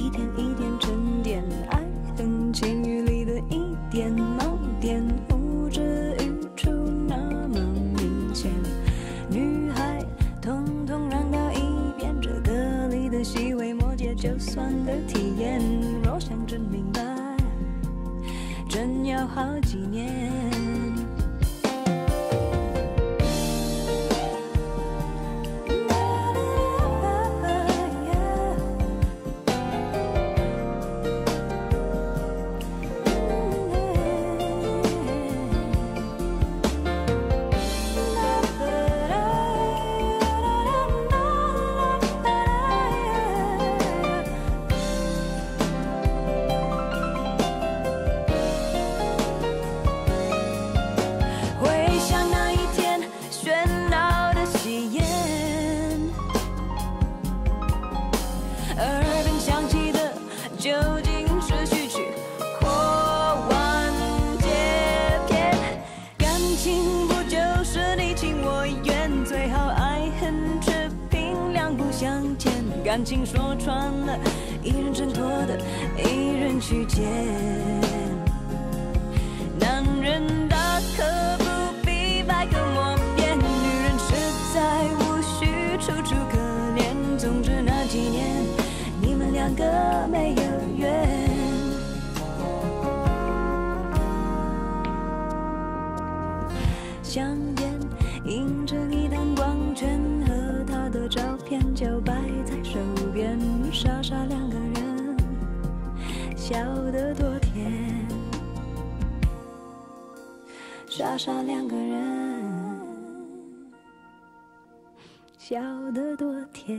一点一点沉淀，爱恨情欲里的一点盲点，呼之欲出那么明显。女孩通通让到一边，这歌里的细微末节，就算的体验，若想真明白，真要好几年。耳边响起的究竟是序曲或完结篇感情不就是你情我愿最好爱恨扯平两不相欠感情说穿了一人挣脱的一人去捡两个没有缘。香烟映着你弹光圈和他的照片，就摆在手边，傻傻两个人，笑得多甜。傻傻两个人，笑得多甜。